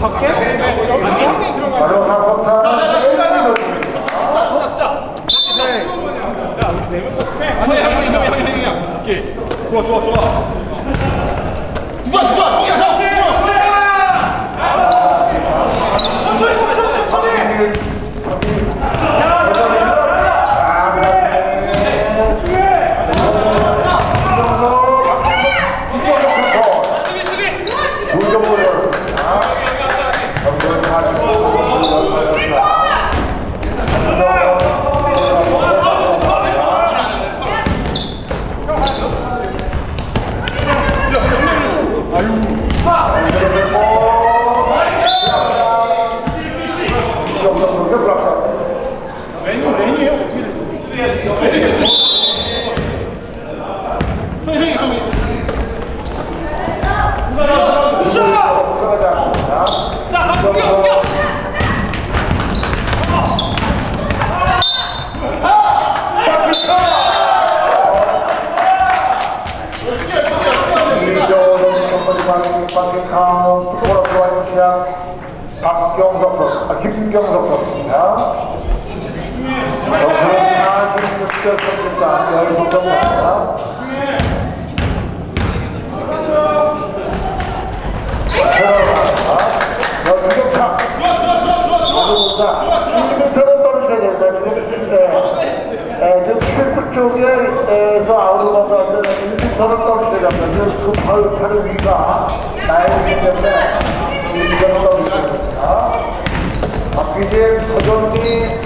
밖에? 자자자 순간이 짝짝짝 짝짝짝 15번이야 야네명 뽑게 아니 형이 형이 형이 형이 오케이 좋아 좋아 좋아 서랍값이라면 그 바로 바로 위가 나이기 때문에 인정하다 보겠습니다. 박기재 서정이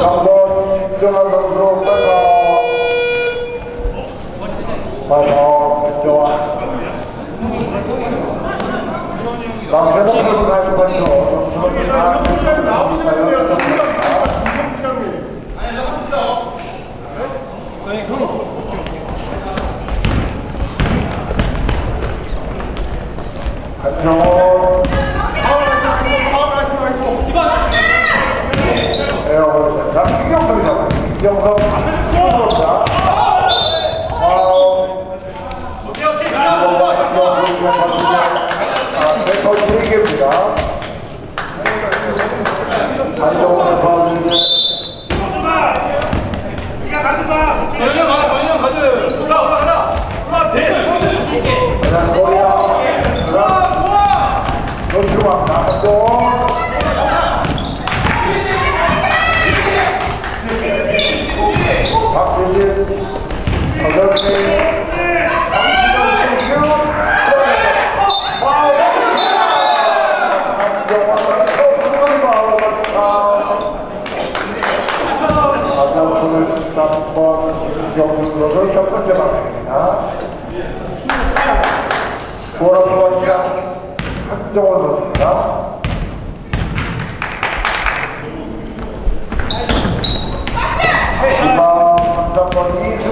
한번 인정한 선수 빠져 빠져 좋아 남편은 그렇게 할 거니까 나오시면 돼요. 3번 정원 선수입니다. 이방 3번 이수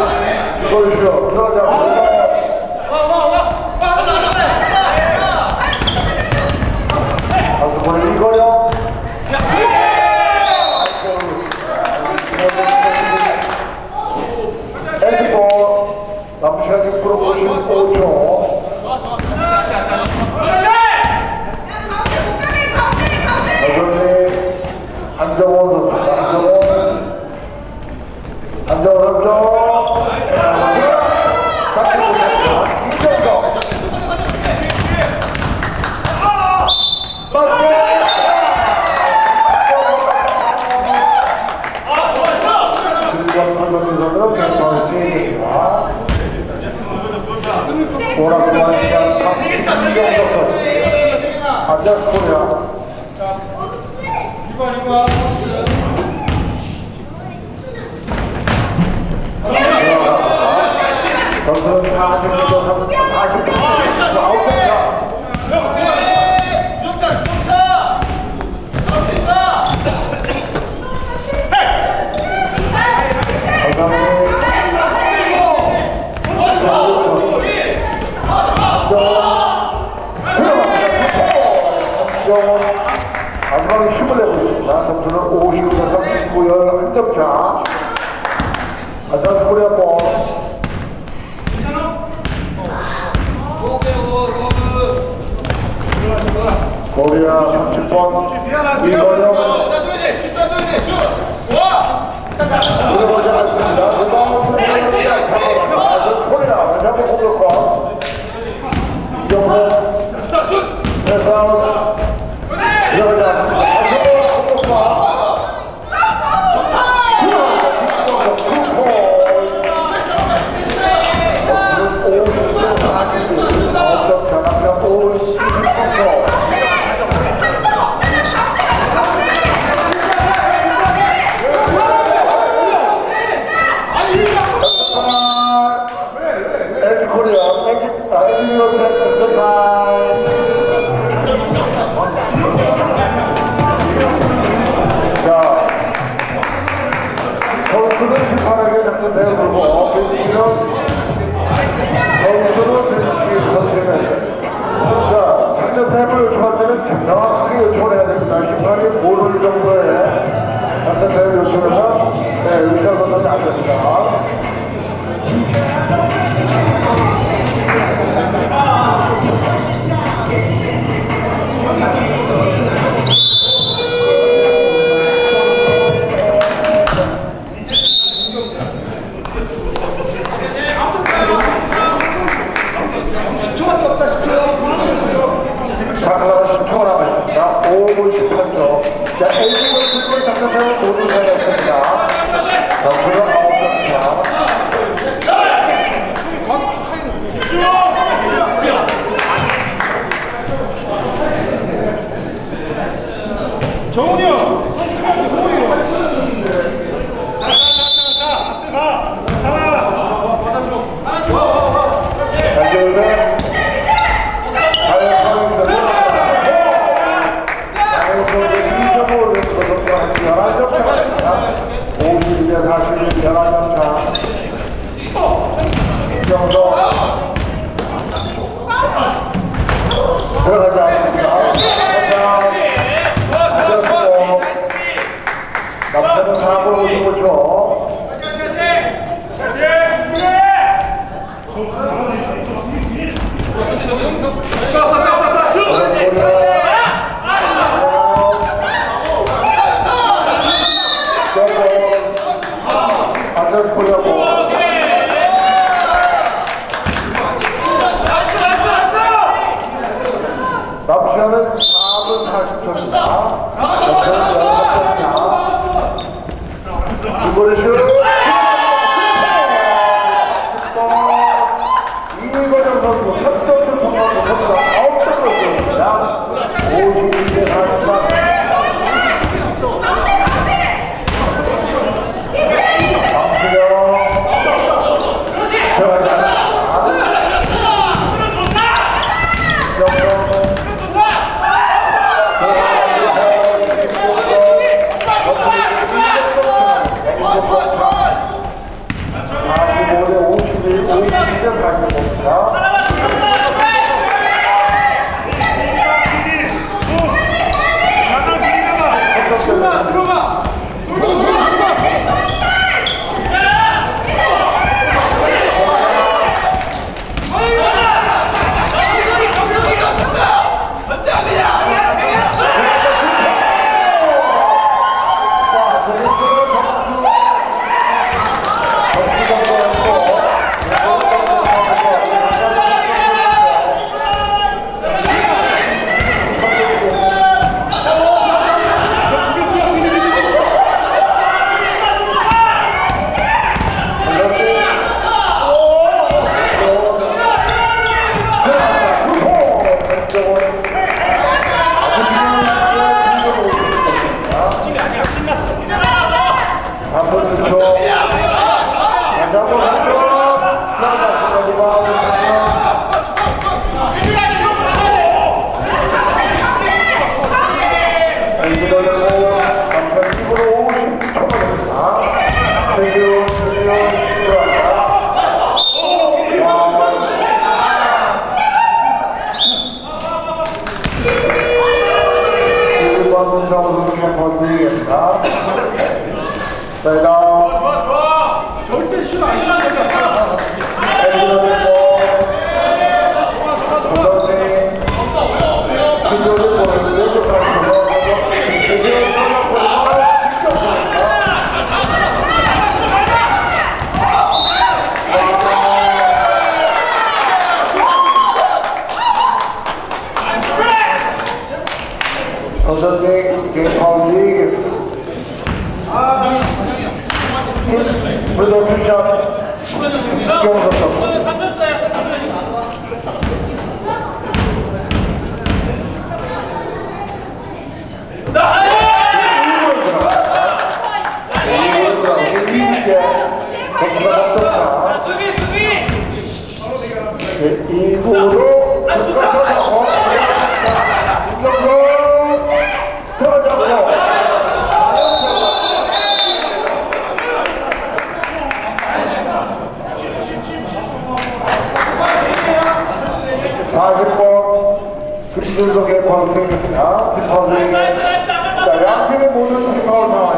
各位亲友大 뭐라고 하시냐? 가자, 코리아. 이거, 이거. 감사합니다. 점차 가장 뿌려보 고리야 30번 이거령 슛! 쏴줘야 돼! 슛 쏴줘야 돼! 슛! 좋아! 잠깐! 정훈이 형! Calça, Double. 제2호로 들어가고 이쪽으로 들어가고 사실법 그리스도의 광생입니다. 양팀의 모든 기사와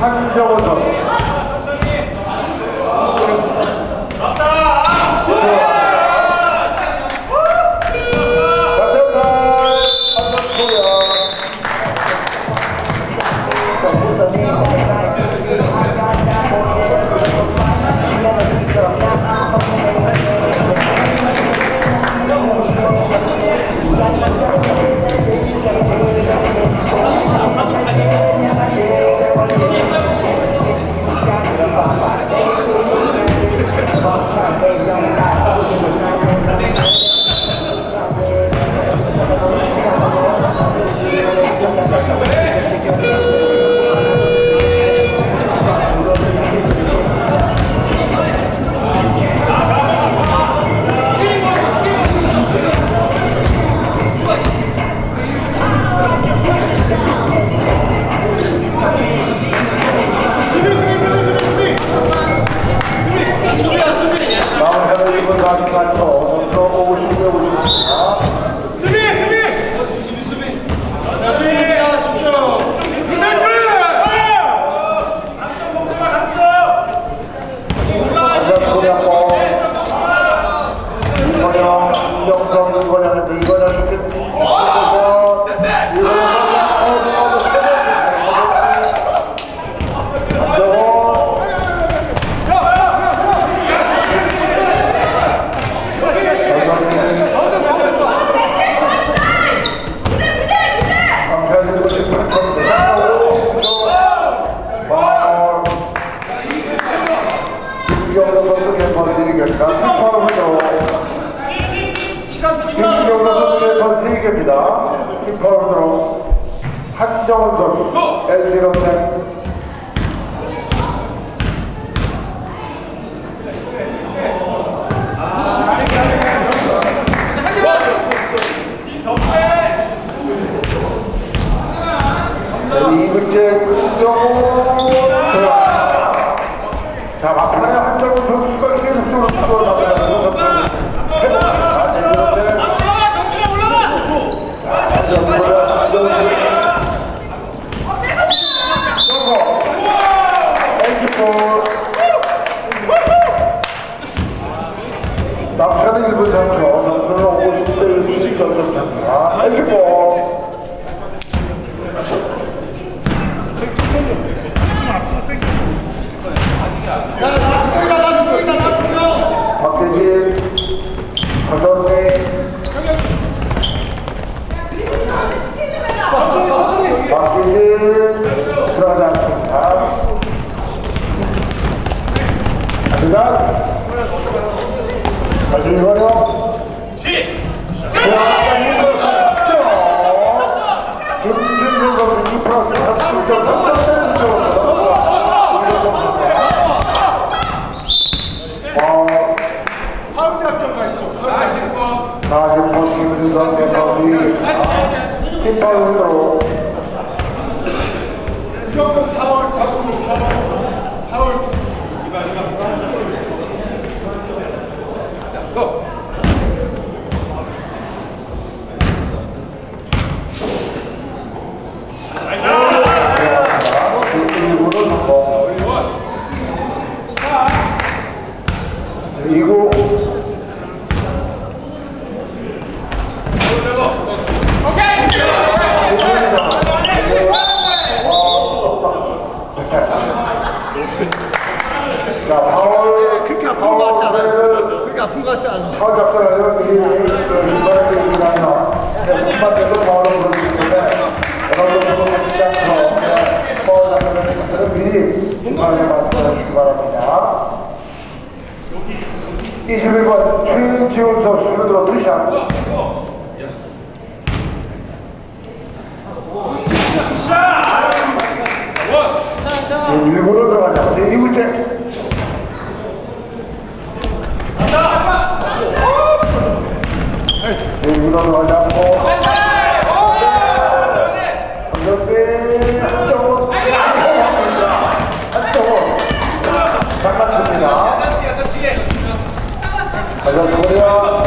한정원 선수 Thank you. 21번 최지훈 선수는 로드샷 일부러 들어가자. 이문제 일부러 들어가자. だからこれは